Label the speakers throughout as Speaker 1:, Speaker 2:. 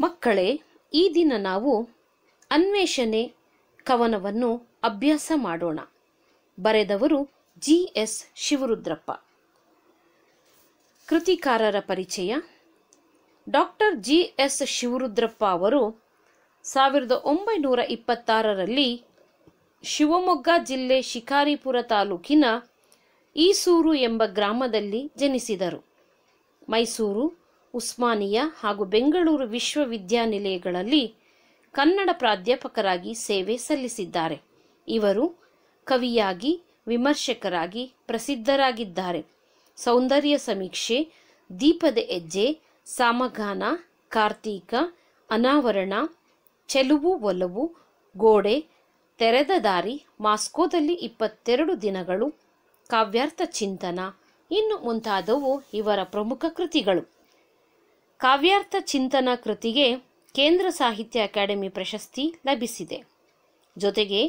Speaker 1: ಮಕ್ಕಳೇ, ಈ ದಿನ ನಾವು ಅನ್ವೇಷಣೆ ಕವನವನ್ನು ಅಭ್ಯಾಸ ಮಾಡೋಣ. ಬರೆದವರು ಜಿ ಎಸ್ ಶಿವರುದ್ರಪ್ಪ. ಕೃತಿಕಾರರ ಪರಿಚಯ ಡಾಕ್ಟರ್ ಜಿ ಎಸ್ ಶಿವರುದ್ರಪ್ಪ ಅವರು ಸಾವಿರದ ಒಂಬೈನೂರ ಇಪ್ಪತ್ತಾರರಲ್ಲಿ ಶಿವಮೊಗ್ಗ ಜಿಲ್ಲೆ ಶಿಕಾರಿಪುರ ತಾಲೂಕಿನ ಈಸೂರು ಎಂಬ ಗ್ರಾಮದಲ್ಲಿ ಜನಿಸಿದರು. ಮೈಸೂರು ಉಸ್ಮಾನಿಯಾ ಹಾಗೂ ಬೆಂಗಳೂರು ವಿಶ್ವವಿದ್ಯಾನಿಲಯಗಳಲ್ಲಿ ಕನ್ನಡ ಪ್ರಾಧ್ಯಾಪಕರಾಗಿ ಸೇವೆ ಸಲ್ಲಿಸಿದ್ದಾರೆ. ಇವರು ಕವಿಯಾಗಿ, ವಿಮರ್ಶಕರಾಗಿ ಪ್ರಸಿದ್ಧರಾಗಿದ್ದಾರೆ. ಸೌಂದರ್ಯ ಸಮೀಕ್ಷೆ, ದೀಪದ ಹೆಜ್ಜೆ, ಸಾಮಗಾನ, ಕಾರ್ತೀಕ, ಅನಾವರಣ, ಚೆಲುವು, ಒಲವು, ಗೋಡೆ, ತೆರೆದ ದಾರಿ, ಮಾಸ್ಕೋದಲ್ಲಿ ಇಪ್ಪತ್ತೆರಡು ದಿನಗಳು, ಕಾವ್ಯಾರ್ಥ ಚಿಂತನ, ಇನ್ನು ಮುಂತಾದವು ಇವರ ಪ್ರಮುಖ ಕೃತಿಗಳು. ಕಾವ್ಯಾರ್ಥ ಚಿಂತನ ಕೃತಿಗೆ ಕೇಂದ್ರ ಸಾಹಿತ್ಯ ಅಕಾಡೆಮಿ ಪ್ರಶಸ್ತಿ ಲಭಿಸಿದೆ. ಜೊತೆಗೆ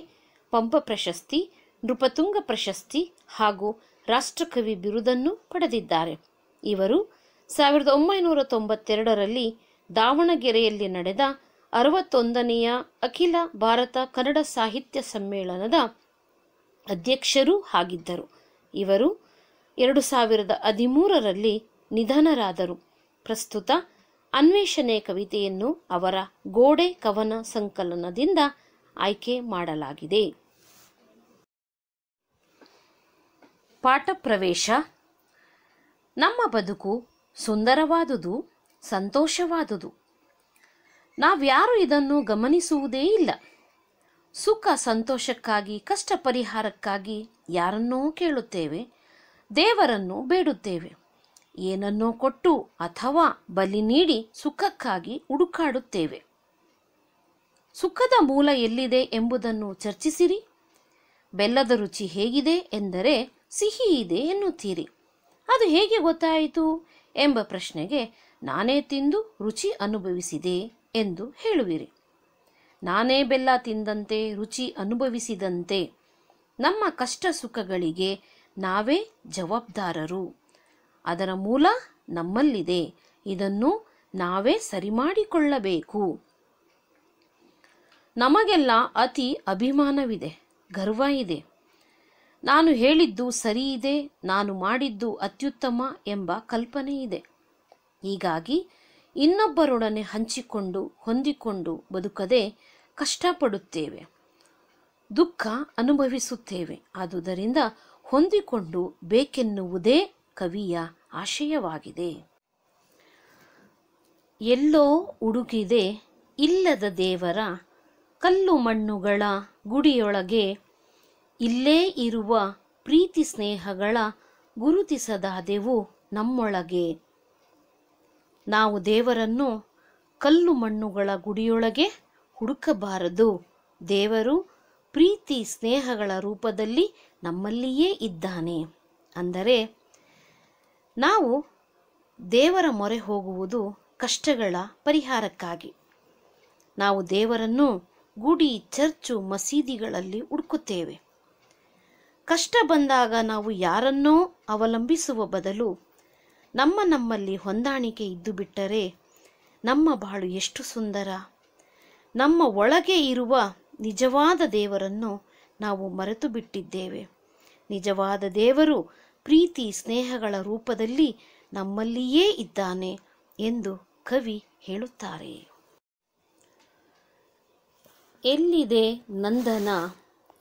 Speaker 1: ಪಂಪ ಪ್ರಶಸ್ತಿ, ನೃಪತುಂಗ ಪ್ರಶಸ್ತಿ ಹಾಗೂ ರಾಷ್ಟ್ರಕವಿ ಬಿರುದನ್ನು ಪಡೆದಿದ್ದಾರೆ. ಇವರು ಸಾವಿರದ ಒಂಬೈನೂರ ತೊಂಬತ್ತೆರಡರಲ್ಲಿ ದಾವಣಗೆರೆಯಲ್ಲಿ ನಡೆದ ಅರವತ್ತೊಂದನೆಯ ಅಖಿಲ ಭಾರತ ಕನ್ನಡ ಸಾಹಿತ್ಯ ಸಮ್ಮೇಳನದ ಅಧ್ಯಕ್ಷರೂ ಆಗಿದ್ದರು. ಇವರು ಎರಡು ಸಾವಿರದ ಹದಿಮೂರರಲ್ಲಿ ನಿಧನರಾದರು. ಪ್ರಸ್ತುತ ಅನ್ವೇಷಣೆ ಕವಿತೆಯನ್ನು ಅವರ ಗೋಡೆ ಕವನ ಸಂಕಲನದಿಂದ ಆಯ್ಕೆ ಮಾಡಲಾಗಿದೆ. ಪಾಠ ಪ್ರವೇಶ. ನಮ್ಮ ಬದುಕು ಸುಂದರವಾದುದು, ಸಂತೋಷವಾದುದು. ನಾವ್ಯಾರು ಇದನ್ನು ಗಮನಿಸುವುದೇ ಇಲ್ಲ. ಸುಖ ಸಂತೋಷಕ್ಕಾಗಿ, ಕಷ್ಟ ಪರಿಹಾರಕ್ಕಾಗಿ ಯಾರನ್ನೋ ಕೇಳುತ್ತೇವೆ, ದೇವರನ್ನು ಬೇಡುತ್ತೇವೆ. ಏನನ್ನೋ ಕೊಟ್ಟು ಅಥವಾ ಬಲಿ ನೀಡಿ ಸುಖಕ್ಕಾಗಿ ಹುಡುಕಾಡುತ್ತೇವೆ. ಸುಖದ ಮೂಲ ಎಲ್ಲಿದೆ ಎಂಬುದನ್ನು ಚರ್ಚಿಸಿರಿ. ಬೆಲ್ಲದ ರುಚಿ ಹೇಗಿದೆ ಎಂದರೆ ಸಿಹಿ ಇದೆ ಎನ್ನುತ್ತೀರಿ. ಅದು ಹೇಗೆ ಗೊತ್ತಾಯಿತು ಎಂಬ ಪ್ರಶ್ನೆಗೆ ನಾನೇ ತಿಂದು ರುಚಿ ಅನುಭವಿಸಿದೆ ಎಂದು ಹೇಳುವಿರಿ. ನಾನೇ ಬೆಲ್ಲ ತಿಂದಂತೆ ರುಚಿ ಅನುಭವಿಸಿದಂತೆ ನಮ್ಮ ಕಷ್ಟ ಸುಖಗಳಿಗೆ ನಾವೇ ಜವಾಬ್ದಾರರು. ಅದರ ಮೂಲ ನಮ್ಮಲ್ಲಿದೆ. ಇದನ್ನು ನಾವೇ ಸರಿಮಾಡಿಕೊಳ್ಳಬೇಕು. ನಮಗೆಲ್ಲ ಅತಿ ಅಭಿಮಾನವಿದೆ, ಗರ್ವ ಇದೆ. ನಾನು ಹೇಳಿದ್ದು ಸರಿ ಇದೆ, ನಾನು ಮಾಡಿದ್ದು ಅತ್ಯುತ್ತಮ ಎಂಬ ಕಲ್ಪನೆ ಇದೆ. ಹೀಗಾಗಿ ಇನ್ನೊಬ್ಬರೊಡನೆ ಹಂಚಿಕೊಂಡು, ಹೊಂದಿಕೊಂಡು ಬದುಕದೆ ಕಷ್ಟಪಡುತ್ತೇವೆ, ದುಃಖ ಅನುಭವಿಸುತ್ತೇವೆ. ಆದುದರಿಂದ ಹೊಂದಿಕೊಂಡು ಬೇಕೆನ್ನುವುದೇ ಕವಿಯ ಆಶಯವಾಗಿದೆ. ಎಲ್ಲೋ ಹುಡುಕಿದೆ ಇಲ್ಲದ ದೇವರ ಕಲ್ಲು ಮಣ್ಣುಗಳ ಗುಡಿಯೊಳಗೆ ಇಲ್ಲೇ ಇರುವ ಪ್ರೀತಿ ಸ್ನೇಹಗಳ ಗುರುತಿಸದಾದೆವು ನಮ್ಮೊಳಗೆ. ನಾವು ದೇವರನ್ನು ಕಲ್ಲು ಮಣ್ಣುಗಳ ಗುಡಿಯೊಳಗೆ ಹುಡುಕಬಾರದು. ದೇವರು ಪ್ರೀತಿ ಸ್ನೇಹಗಳ ರೂಪದಲ್ಲಿ ನಮ್ಮಲ್ಲಿಯೇ ಇದ್ದಾನೆ. ಅಂದರೆ ನಾವು ದೇವರ ಮೊರೆ ಹೋಗುವುದು ಕಷ್ಟಗಳ ಪರಿಹಾರಕ್ಕಾಗಿ. ನಾವು ದೇವರನ್ನು ಗುಡಿ ಚರ್ಚು ಮಸೀದಿಗಳಲ್ಲಿ ಹುಡುಕುತ್ತೇವೆ. ಕಷ್ಟ ಬಂದಾಗ ನಾವು ಯಾರನ್ನೋ ಅವಲಂಬಿಸುವ ಬದಲು ನಮ್ಮ ನಮ್ಮಲ್ಲಿ ಹೊಂದಾಣಿಕೆ ಇದ್ದು ಬಿಟ್ಟರೆ ನಮ್ಮ ಬಾಳು ಎಷ್ಟು ಸುಂದರ. ನಮ್ಮ ಒಳಗೆ ಇರುವ ನಿಜವಾದ ದೇವರನ್ನು ನಾವು ಮರೆತು ಬಿಟ್ಟಿದ್ದೇವೆ. ನಿಜವಾದ ದೇವರು ಪ್ರೀತಿ ಸ್ನೇಹಗಳ ರೂಪದಲ್ಲಿ ನಮ್ಮಲ್ಲಿಯೇ ಇದ್ದಾನೆ ಎಂದು ಕವಿ ಹೇಳುತ್ತಾರೆ. ಎಲ್ಲಿದೆ ನಂದನ?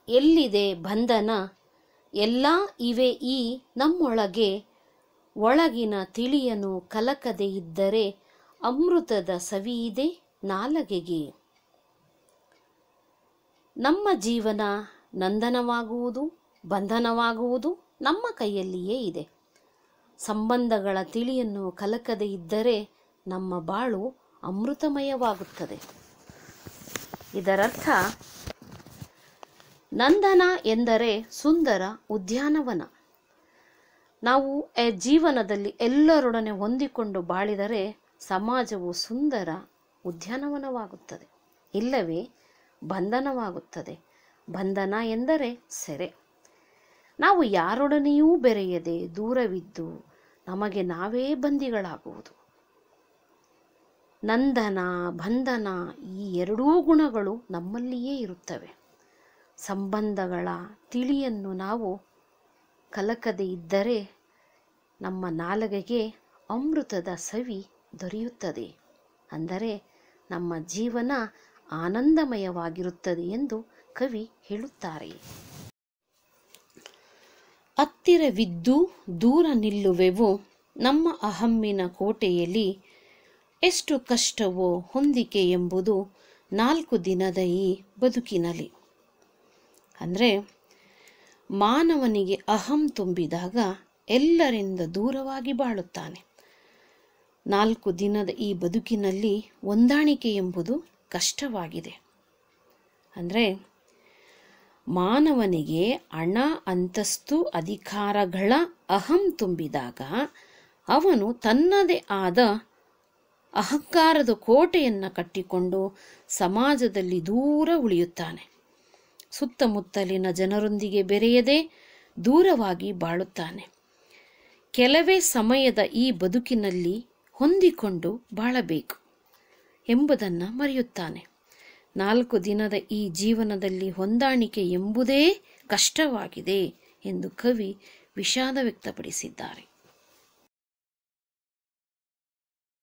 Speaker 1: ಎಲ್ಲಿದೆ ಬಂಧನ? ಎಲ್ಲ ಇವೆ ಈ ನಮ್ಮೊಳಗೆ. ಒಳಗಿನ ತಿಳಿಯನು ಕಲಕದೆ ಇದ್ದರೆ ಅಮೃತದ ಸವಿಯಿದೆ ನಾಲಗೆಗೆ. ನಮ್ಮ ಜೀವನ ನಂದನವಾಗುವುದು, ಬಂಧನವಾಗುವುದು ನಮ್ಮ ಕೈಯಲ್ಲಿಯೇ ಇದೆ. ಸಂಬಂಧಗಳ ತಿಳಿಯನ್ನು ಕಲಕದೇ ಇದ್ದರೆ ನಮ್ಮ ಬಾಳು ಅಮೃತಮಯವಾಗುತ್ತದೆ. ಇದರರ್ಥ, ನಂದನ ಎಂದರೆ ಸುಂದರ ಉದ್ಯಾನವನ. ನಾವು ಜೀವನದಲ್ಲಿ ಎಲ್ಲರೊಡನೆ ಹೊಂದಿಕೊಂಡು ಬಾಳಿದರೆ ಸಮಾಜವು ಸುಂದರ ಉದ್ಯಾನವನವಾಗುತ್ತದೆ. ಇಲ್ಲವೇ ಬಂಧನವಾಗುತ್ತದೆ. ಬಂಧನ ಎಂದರೆ ಸೆರೆ. ನಾವು ಯಾರೊಡನೆಯೂ ಬೆರೆಯದೆ ದೂರವಿದ್ದು ನಮಗೆ ನಾವೇ ಬಂದಿಗಳಾಗುವುದು ನಂದನ, ಬಂಧನ ಈ ಎರಡೂ ಗುಣಗಳು ನಮ್ಮಲ್ಲಿಯೇ ಇರುತ್ತವೆ. ಸಂಬಂಧಗಳ ತಿಳಿಯನ್ನು ನಾವು ಕಲಕದೆ ಇದ್ದರೆ ನಮ್ಮ ನಾಲಗೆಗೆ ಅಮೃತದ ಸವಿ ದೊರೆಯುತ್ತದೆ. ಅಂದರೆ ನಮ್ಮ ಜೀವನ ಆನಂದಮಯವಾಗಿರುತ್ತದೆ ಎಂದು ಕವಿ ಹೇಳುತ್ತಾರೆ. ಹತ್ತಿರವಿದ್ದು ದೂರ ನಿಲ್ಲುವೆವು ನಮ್ಮ ಅಹಮ್ಮಿನ ಕೋಟೆಯಲ್ಲಿ ಎಷ್ಟು ಕಷ್ಟವೋ ಹೊಂದಿಕೆ ಎಂಬುದು ನಾಲ್ಕು ದಿನದ ಈ ಬದುಕಿನಲ್ಲಿ. ಅಂದರೆ ಮಾನವನಿಗೆ ಅಹಂ ತುಂಬಿದಾಗ ಎಲ್ಲರಿಂದ ದೂರವಾಗಿ ಬಾಳುತ್ತಾನೆ. ನಾಲ್ಕು ದಿನದ ಈ ಬದುಕಿನಲ್ಲಿ ಹೊಂದಾಣಿಕೆ ಎಂಬುದು ಕಷ್ಟವಾಗಿದೆ. ಅಂದರೆ ಮಾನವನಿಗೆ ಹಣ ಅಂತಸ್ತು ಅಧಿಕಾರಗಳ ಅಹಂ ತುಂಬಿದಾಗ ಅವನು ತನ್ನದೇ ಆದ ಅಹಂಕಾರದ ಕೋಟೆಯನ್ನು ಕಟ್ಟಿಕೊಂಡು ಸಮಾಜದಲ್ಲಿ ದೂರ ಉಳಿಯುತ್ತಾನೆ. ಸುತ್ತಮುತ್ತಲಿನ ಜನರೊಂದಿಗೆ ಬೆರೆಯದೆ ದೂರವಾಗಿ ಬಾಳುತ್ತಾನೆ. ಕೆಲವೇ ಸಮಯದ ಈ ಬದುಕಿನಲ್ಲಿ ಹೊಂದಿಕೊಂಡು ಬಾಳಬೇಕು ಎಂಬುದನ್ನು ಮರೆಯುತ್ತಾನೆ. ನಾಲ್ಕು ದಿನದ ಈ ಜೀವನದಲ್ಲಿ ಹೊಂದಾಣಿಕೆ ಎಂಬುದೇ ಕಷ್ಟವಾಗಿದೆ ಎಂದು ಕವಿ ವಿಷಾದ ವ್ಯಕ್ತಪಡಿಸಿದ್ದಾರೆ.